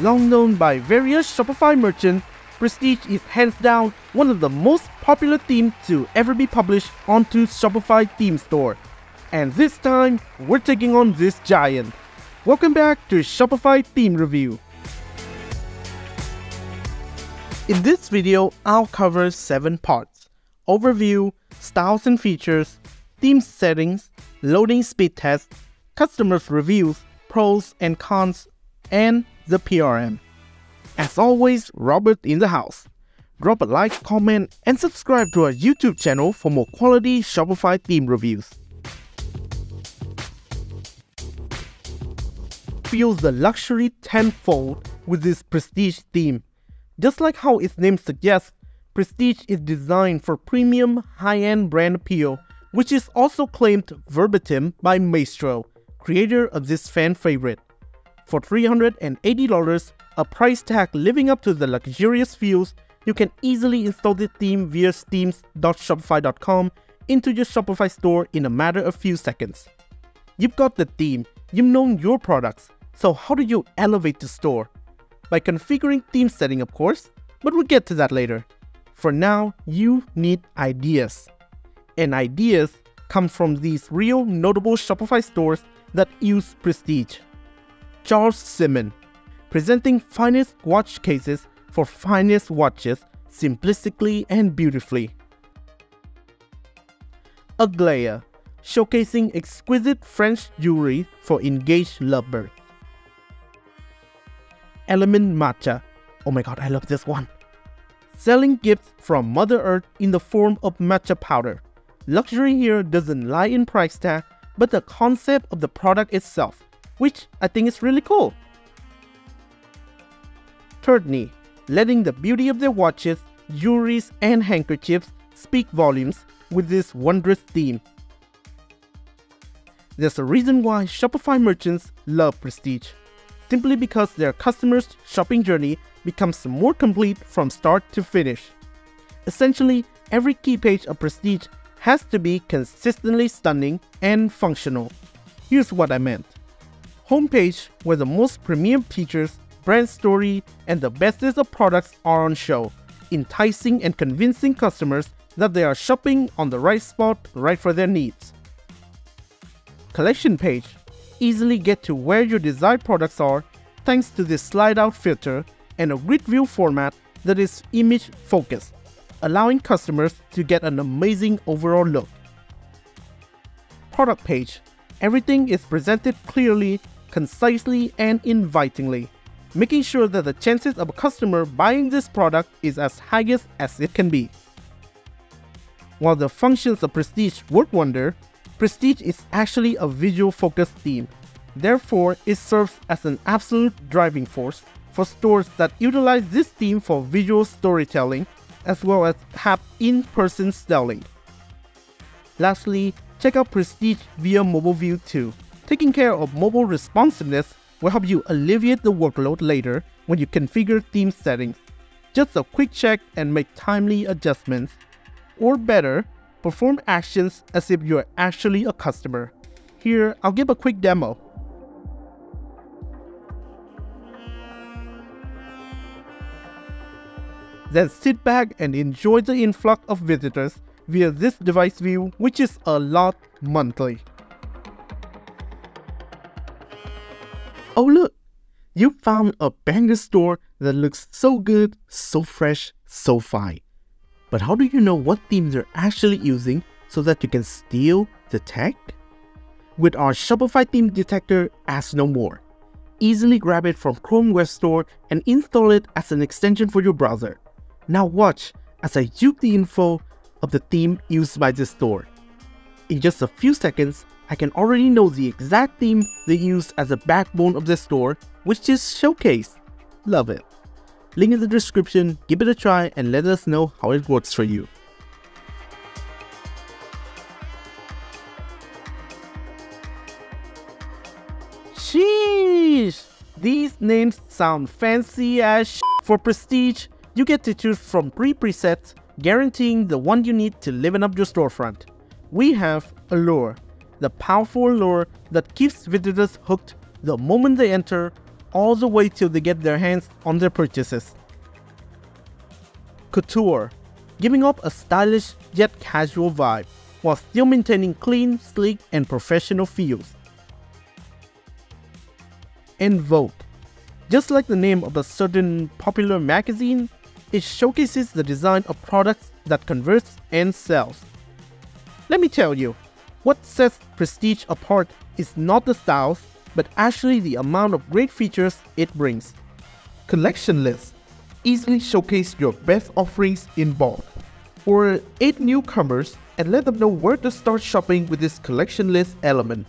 Long known by various Shopify merchants, Prestige is hands down one of the most popular themes to ever be published onto Shopify theme store. And this time, we're taking on this giant. Welcome back to Shopify Theme Review. In this video, I'll cover 7 parts. Overview, styles and features, theme settings, loading speed test, customers reviews, pros and cons, and the PRM. As always, Robert in the house. Drop a like, comment, and subscribe to our YouTube channel for more quality Shopify theme reviews. Feels the luxury tenfold with this prestige theme. Just like how its name suggests, Prestige is designed for premium, high-end brand appeal, which is also claimed verbatim by Maestro, creator of this fan favorite. For $380, a price tag living up to the luxurious feels, you can easily install the theme via themes.shopify.com into your Shopify store in a matter of few seconds. You've got the theme, you've known your products, so how do you elevate the store? By configuring theme setting of course, but we'll get to that later. For now, you need ideas. And ideas come from these real notable Shopify stores that use prestige. Charles Simeon, presenting finest watch cases for finest watches simplistically and beautifully. Aglaia, showcasing exquisite French jewelry for engaged lovebirds. Element Matcha, oh my god, I love this one. Selling gifts from Mother Earth in the form of matcha powder. Luxury here doesn't lie in price tag, but the concept of the product itself, which I think is really cool. Thirdly, letting the beauty of their watches, jewelries, and handkerchiefs speak volumes with this wondrous theme. There's a reason why Shopify merchants love Prestige, simply because their customers' shopping journey becomes more complete from start to finish. Essentially, every key page of Prestige has to be consistently stunning and functional. Here's what I meant. Homepage where the most premium features brand story, and the bestest of products are on show, enticing and convincing customers that they are shopping on the right spot right for their needs. Collection page easily get to where your desired products are thanks to this slide out filter and a grid view format that is image focused, allowing customers to get an amazing overall look. Product page everything is presented clearly, concisely, and invitingly making sure that the chances of a customer buying this product is as highest as it can be. While the functions of Prestige work wonder, Prestige is actually a visual focused theme. Therefore, it serves as an absolute driving force for stores that utilize this theme for visual storytelling as well as have in-person selling. Lastly, check out Prestige via Mobile View 2. Taking care of mobile responsiveness will help you alleviate the workload later when you configure theme settings. Just a quick check and make timely adjustments. Or better, perform actions as if you're actually a customer. Here, I'll give a quick demo. Then sit back and enjoy the influx of visitors via this device view which is a lot monthly. Oh look, you found a banger store that looks so good, so fresh, so fine. But how do you know what themes they're actually using so that you can steal the tech? With our Shopify theme detector, ask no more. Easily grab it from Chrome Web Store and install it as an extension for your browser. Now watch as I juke the info of the theme used by this store. In just a few seconds, I can already know the exact theme they used as a backbone of their store, which is Showcase. Love it. Link in the description, give it a try and let us know how it works for you. Sheesh! These names sound fancy as For prestige, you get to choose from 3 presets, guaranteeing the one you need to liven up your storefront. We have Allure, the powerful lure that keeps visitors hooked the moment they enter, all the way till they get their hands on their purchases. Couture, giving off a stylish yet casual vibe, while still maintaining clean, sleek, and professional feels. En Vogue, just like the name of a certain popular magazine, it showcases the design of products that converts and sells. Let me tell you, what sets Prestige apart is not the styles, but actually the amount of great features it brings. Collection list easily showcase your best offerings in bulk. For 8 newcomers and let them know where to start shopping with this collection list element.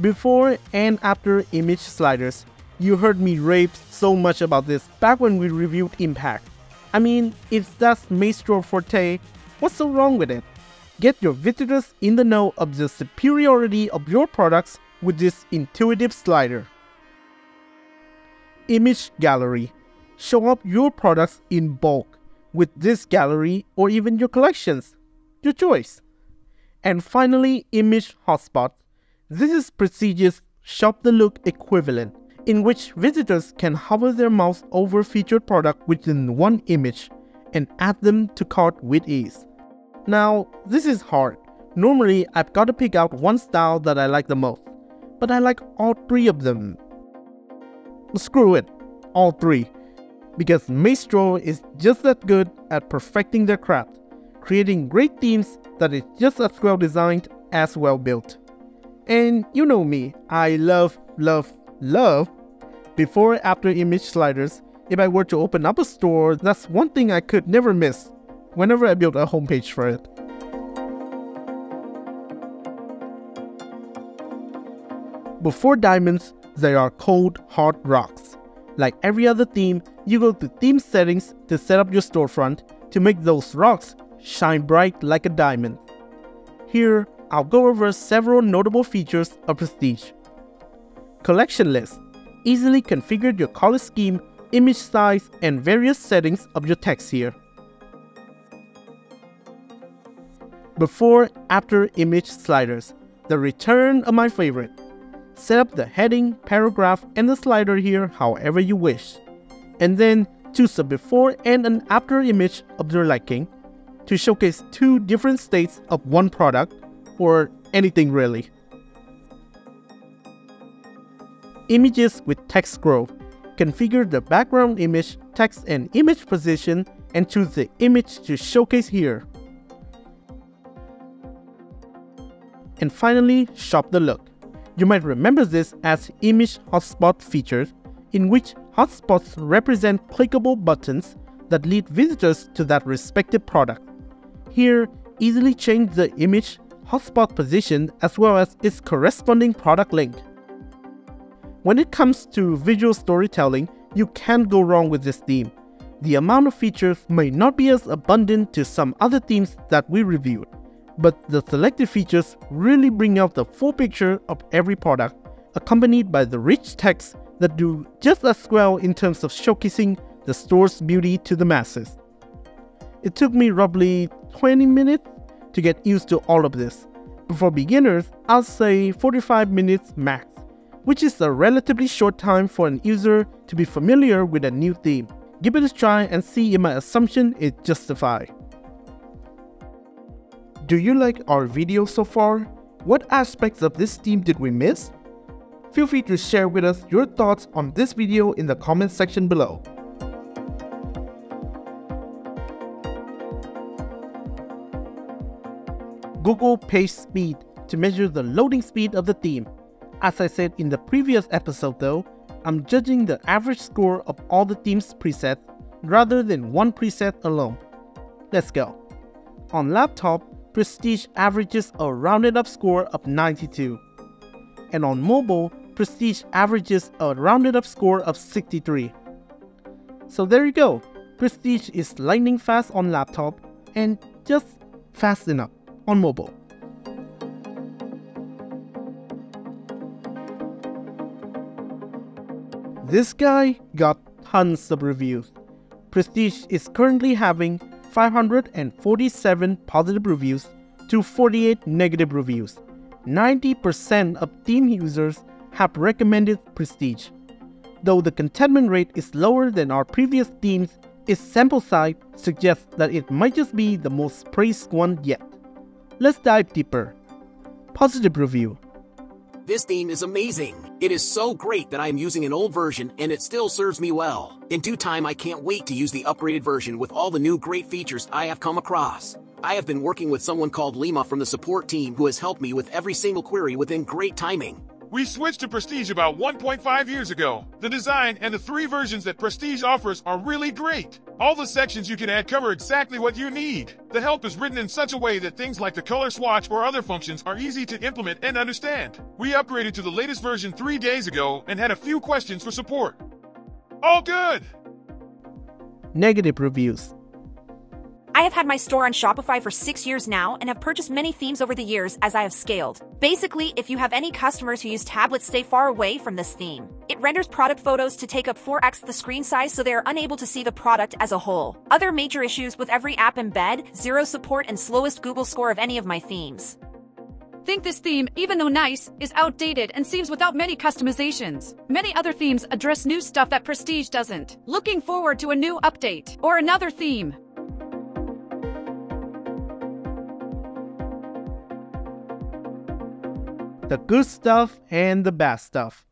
Before and after image sliders, you heard me rave so much about this back when we reviewed Impact. I mean, if that's Maestro Forte, what's so wrong with it? Get your visitors in the know of the superiority of your products with this intuitive slider. Image Gallery. Show up your products in bulk with this gallery or even your collections. Your choice. And finally, Image Hotspot. This is Prestige's Shop the Look equivalent, in which visitors can hover their mouse over featured product within one image and add them to cart with ease. Now, this is hard. Normally, I've got to pick out one style that I like the most, but I like all three of them. Screw it, all three. Because Maestro is just that good at perfecting their craft, creating great themes that is just as well designed as well built. And you know me, I love, love, love before after image sliders. If I were to open up a store, that's one thing I could never miss whenever I build a homepage for it. Before diamonds, there are cold, hard rocks. Like every other theme, you go to theme settings to set up your storefront to make those rocks shine bright like a diamond. Here, I'll go over several notable features of Prestige. Collection list. Easily configure your color scheme, image size, and various settings of your text here. Before after image sliders, the return of my favorite. Set up the heading, paragraph, and the slider here however you wish. And then choose a before and an after image of your liking to showcase two different states of one product or anything really. Images with text scroll. Configure the background image, text, and image position and choose the image to showcase here. And finally, shop the look. You might remember this as image hotspot features, in which hotspots represent clickable buttons that lead visitors to that respective product. Here, easily change the image hotspot position as well as its corresponding product link. When it comes to visual storytelling, you can't go wrong with this theme. The amount of features may not be as abundant to some other themes that we reviewed, but the selected features really bring out the full picture of every product, accompanied by the rich text that do just as well in terms of showcasing the store's beauty to the masses. It took me roughly 20 minutes to get used to all of this. but For beginners, I'll say 45 minutes max, which is a relatively short time for an user to be familiar with a new theme. Give it a try and see if my assumption is justified. Do you like our video so far? What aspects of this theme did we miss? Feel free to share with us your thoughts on this video in the comments section below. Google Page Speed to measure the loading speed of the theme. As I said in the previous episode though, I'm judging the average score of all the theme's presets rather than one preset alone. Let's go. On laptop, Prestige averages a rounded up score of 92. And on mobile, Prestige averages a rounded up score of 63. So there you go. Prestige is lightning fast on laptop and just fast enough on mobile. This guy got tons of reviews. Prestige is currently having 547 positive reviews to 48 negative reviews. 90% of theme users have recommended Prestige. Though the contentment rate is lower than our previous themes, its sample size suggests that it might just be the most praised one yet. Let's dive deeper. Positive review. This theme is amazing. It is so great that I am using an old version and it still serves me well. In due time I can't wait to use the upgraded version with all the new great features I have come across. I have been working with someone called Lima from the support team who has helped me with every single query within great timing. We switched to Prestige about 1.5 years ago. The design and the three versions that Prestige offers are really great. All the sections you can add cover exactly what you need. The help is written in such a way that things like the color swatch or other functions are easy to implement and understand. We upgraded to the latest version three days ago and had a few questions for support. All good! Negative reviews. I have had my store on Shopify for six years now and have purchased many themes over the years as I have scaled. Basically, if you have any customers who use tablets, stay far away from this theme. It renders product photos to take up 4x the screen size so they are unable to see the product as a whole. Other major issues with every app embed, zero support, and slowest Google score of any of my themes. Think this theme, even though nice, is outdated and seems without many customizations. Many other themes address new stuff that Prestige doesn't. Looking forward to a new update or another theme. The good stuff and the bad stuff.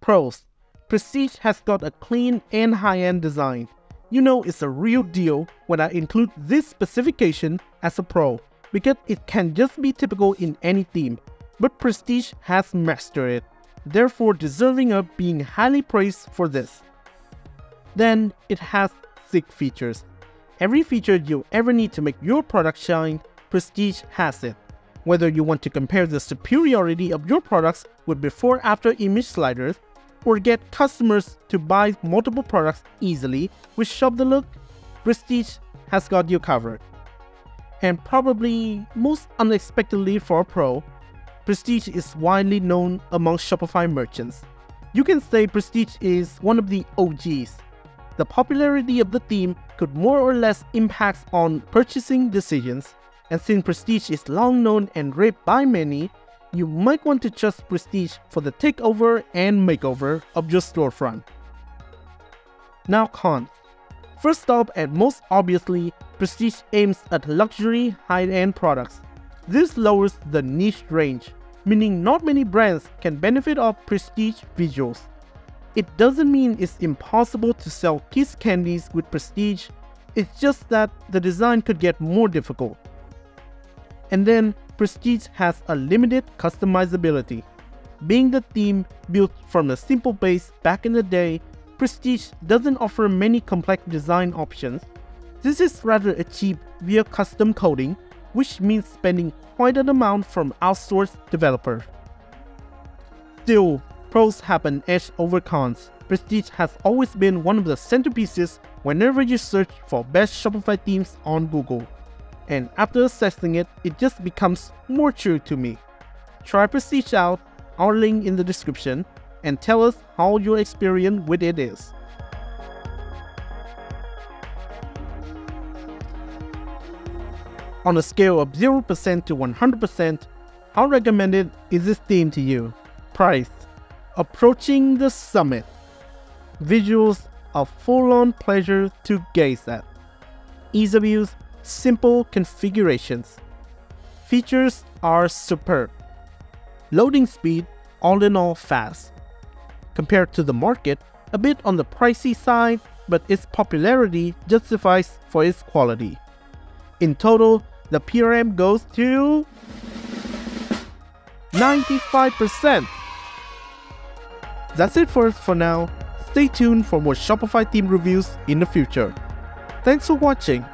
Pros Prestige has got a clean and high end design. You know it's a real deal when I include this specification as a pro because it can just be typical in any theme, but Prestige has mastered it, therefore deserving of being highly praised for this. Then it has sick features. Every feature you ever need to make your product shine, Prestige has it. Whether you want to compare the superiority of your products with before after image sliders, or get customers to buy multiple products easily with Shop the Look, Prestige has got you covered. And probably most unexpectedly for a pro, Prestige is widely known among Shopify merchants. You can say Prestige is one of the OGs. The popularity of the theme could more or less impact on purchasing decisions and since Prestige is long known and raved by many, you might want to trust Prestige for the takeover and makeover of your storefront. Now cons. First up and most obviously, Prestige aims at luxury high-end products. This lowers the niche range, meaning not many brands can benefit of Prestige visuals. It doesn't mean it's impossible to sell kiss candies with Prestige, it's just that the design could get more difficult. And then Prestige has a limited customizability. Being the theme built from a simple base back in the day, Prestige doesn't offer many complex design options. This is rather achieved via custom coding, which means spending quite an amount from outsourced developer. Still, pros have an edge over cons. Prestige has always been one of the centerpieces whenever you search for best Shopify themes on Google and after assessing it, it just becomes more true to me. Try Prestige out, our link in the description, and tell us how your experience with it is. On a scale of 0% to 100%, how recommended is this theme to you? Price Approaching the summit. Visuals are full on pleasure to gaze at. Ease of use simple configurations. Features are superb. Loading speed, all in all, fast. Compared to the market, a bit on the pricey side, but its popularity justifies for its quality. In total, the PRM goes to 95%. That's it for us for now. Stay tuned for more Shopify theme reviews in the future. Thanks for watching.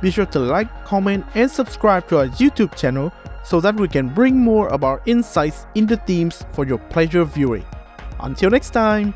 Be sure to like, comment, and subscribe to our YouTube channel so that we can bring more of our insights into themes for your pleasure viewing. Until next time!